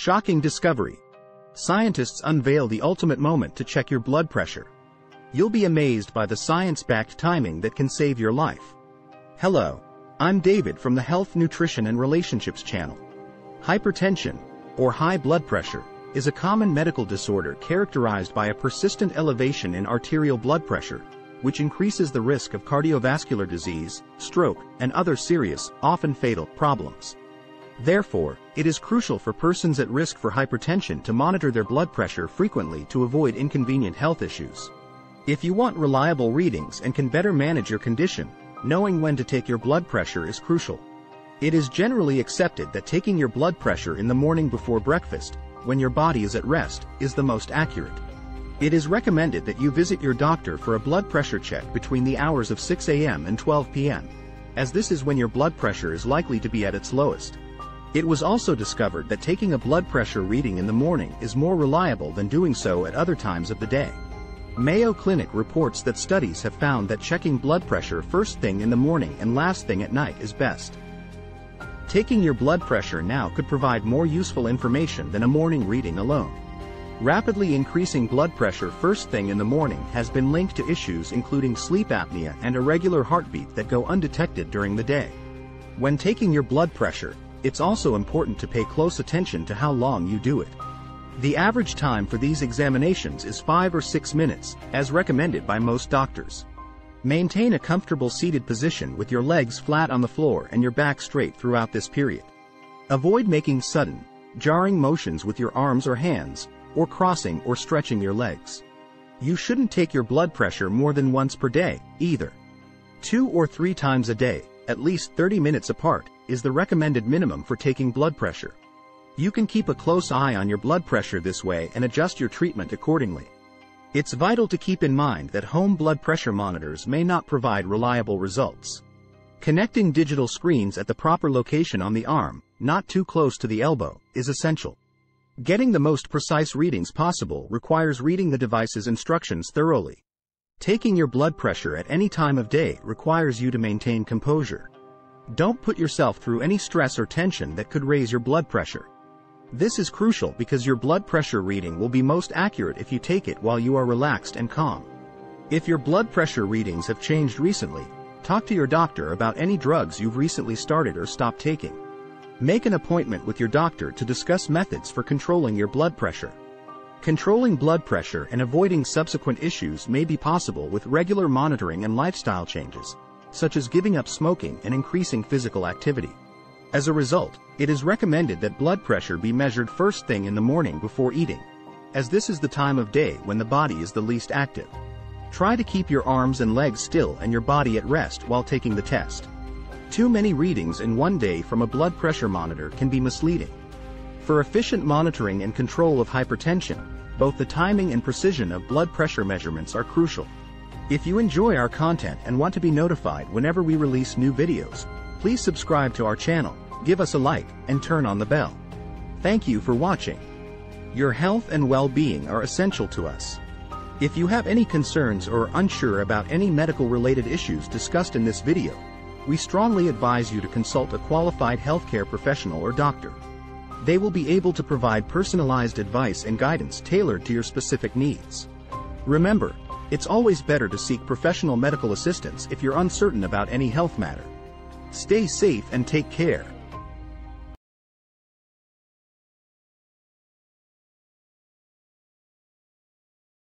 Shocking discovery. Scientists unveil the ultimate moment to check your blood pressure. You'll be amazed by the science-backed timing that can save your life. Hello. I'm David from the Health, Nutrition and Relationships channel. Hypertension, or high blood pressure, is a common medical disorder characterized by a persistent elevation in arterial blood pressure, which increases the risk of cardiovascular disease, stroke, and other serious, often fatal, problems. Therefore, it is crucial for persons at risk for hypertension to monitor their blood pressure frequently to avoid inconvenient health issues. If you want reliable readings and can better manage your condition, knowing when to take your blood pressure is crucial. It is generally accepted that taking your blood pressure in the morning before breakfast, when your body is at rest, is the most accurate. It is recommended that you visit your doctor for a blood pressure check between the hours of 6 a.m. and 12 p.m., as this is when your blood pressure is likely to be at its lowest. It was also discovered that taking a blood pressure reading in the morning is more reliable than doing so at other times of the day. Mayo Clinic reports that studies have found that checking blood pressure first thing in the morning and last thing at night is best. Taking your blood pressure now could provide more useful information than a morning reading alone. Rapidly increasing blood pressure first thing in the morning has been linked to issues including sleep apnea and irregular heartbeat that go undetected during the day. When taking your blood pressure, it's also important to pay close attention to how long you do it. The average time for these examinations is 5 or 6 minutes, as recommended by most doctors. Maintain a comfortable seated position with your legs flat on the floor and your back straight throughout this period. Avoid making sudden, jarring motions with your arms or hands, or crossing or stretching your legs. You shouldn't take your blood pressure more than once per day, either. Two or three times a day, at least 30 minutes apart, is the recommended minimum for taking blood pressure. You can keep a close eye on your blood pressure this way and adjust your treatment accordingly. It's vital to keep in mind that home blood pressure monitors may not provide reliable results. Connecting digital screens at the proper location on the arm, not too close to the elbow, is essential. Getting the most precise readings possible requires reading the device's instructions thoroughly. Taking your blood pressure at any time of day requires you to maintain composure. Don't put yourself through any stress or tension that could raise your blood pressure. This is crucial because your blood pressure reading will be most accurate if you take it while you are relaxed and calm. If your blood pressure readings have changed recently, talk to your doctor about any drugs you've recently started or stopped taking. Make an appointment with your doctor to discuss methods for controlling your blood pressure. Controlling blood pressure and avoiding subsequent issues may be possible with regular monitoring and lifestyle changes, such as giving up smoking and increasing physical activity. As a result, it is recommended that blood pressure be measured first thing in the morning before eating, as this is the time of day when the body is the least active. Try to keep your arms and legs still and your body at rest while taking the test. Too many readings in one day from a blood pressure monitor can be misleading. For efficient monitoring and control of hypertension, both the timing and precision of blood pressure measurements are crucial. If you enjoy our content and want to be notified whenever we release new videos, Please subscribe to our channel, give us a like, and turn on the bell. Thank you for watching. Your health and well-being are essential to us. If you have any concerns or are unsure about any medical-related issues discussed in this video, we strongly advise you to consult a qualified healthcare professional or doctor. They will be able to provide personalized advice and guidance tailored to your specific needs. Remember, it's always better to seek professional medical assistance if you're uncertain about any health matter. Stay safe and take care.